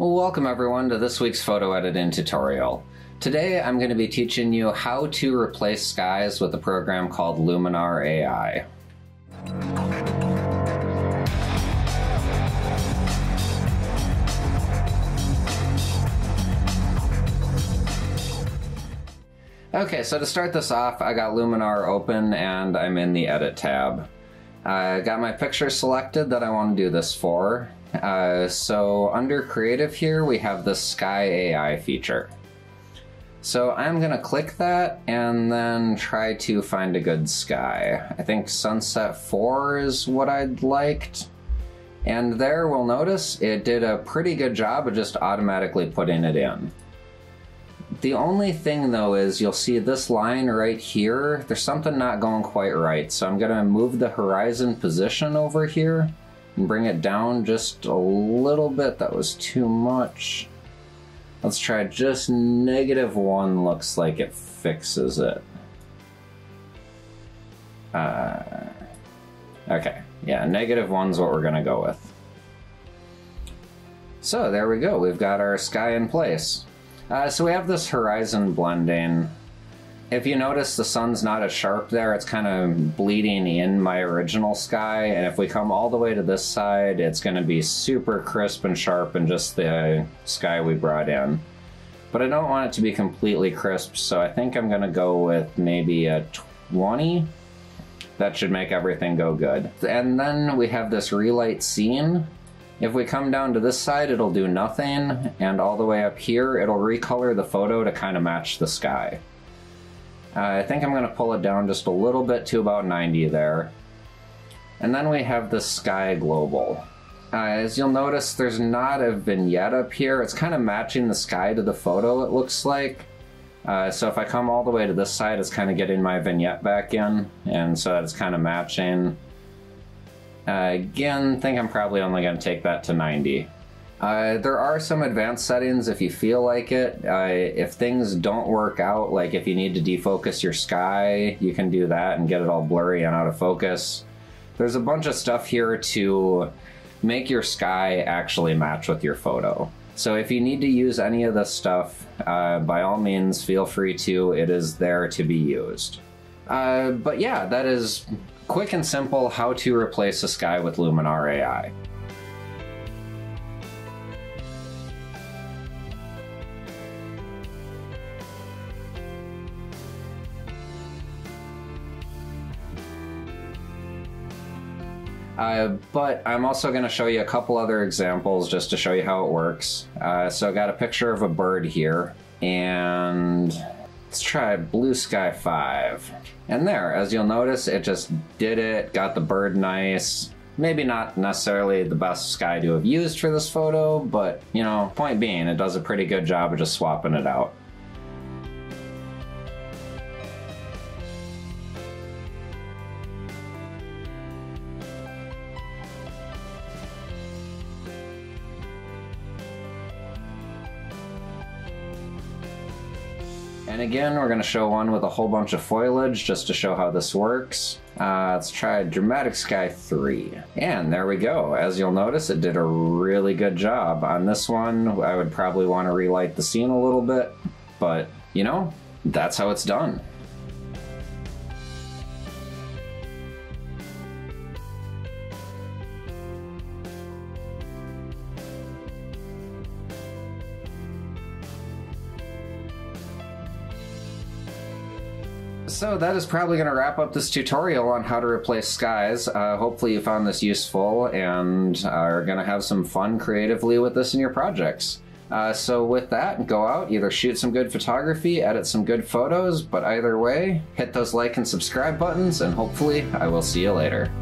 Well, welcome everyone to this week's photo editing tutorial. Today I'm going to be teaching you how to replace skies with a program called Luminar AI. Okay, so to start this off, I got Luminar open and I'm in the Edit tab. I got my picture selected that I want to do this for. Uh, so under Creative here, we have the Sky AI feature. So I'm to click that and then try to find a good sky. I think Sunset 4 is what I'd liked. And there we'll notice it did a pretty good job of just automatically putting it in. The only thing though is you'll see this line right here, there's something not going quite right. So I'm gonna move the horizon position over here bring it down just a little bit. That was too much. Let's try just negative one looks like it fixes it. Uh, okay, yeah, negative one's what we're gonna go with. So there we go, we've got our sky in place. Uh, so we have this horizon blending. If you notice the sun's not as sharp there, it's kind of bleeding in my original sky. And if we come all the way to this side, it's going to be super crisp and sharp in just the sky we brought in. But I don't want it to be completely crisp, so I think I'm going to go with maybe a 20. That should make everything go good. And then we have this relight scene. If we come down to this side, it'll do nothing, and all the way up here, it'll recolor the photo to kind of match the sky. Uh, I think I'm going to pull it down just a little bit to about 90 there. And then we have the sky global. Uh, as you'll notice, there's not a vignette up here. It's kind of matching the sky to the photo, it looks like. Uh, so if I come all the way to this side, it's kind of getting my vignette back in, and so it's kind of matching. Uh, again, think I'm probably only going to take that to 90. Uh, there are some advanced settings if you feel like it. Uh, if things don't work out, like if you need to defocus your sky, you can do that and get it all blurry and out of focus. There's a bunch of stuff here to make your sky actually match with your photo. So if you need to use any of this stuff, uh, by all means, feel free to. It is there to be used. Uh, but yeah, that is quick and simple how to replace a sky with Luminar AI. Uh, but I'm also going to show you a couple other examples just to show you how it works. Uh, so I got a picture of a bird here, and Let's try Blue Sky 5. And there, as you'll notice, it just did it, got the bird nice. Maybe not necessarily the best sky to have used for this photo, but, you know, point being, it does a pretty good job of just swapping it out. And again, we're going to show one with a whole bunch of foliage just to show how this works. Uh, let's try Dramatic Sky 3. And there we go. As you'll notice, it did a really good job. On this one, I would probably want to relight the scene a little bit, but you know, that's how it's done. So that is probably going to wrap up this tutorial on how to replace skies. Uh, hopefully you found this useful and are going to have some fun creatively with this in your projects. Uh, so with that, go out, either shoot some good photography, edit some good photos, but either way, hit those like and subscribe buttons, and hopefully I will see you later.